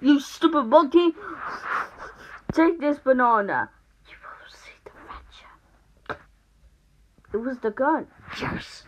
You stupid monkey! Take this banana. You will see the adventure. It was the gun. Yes.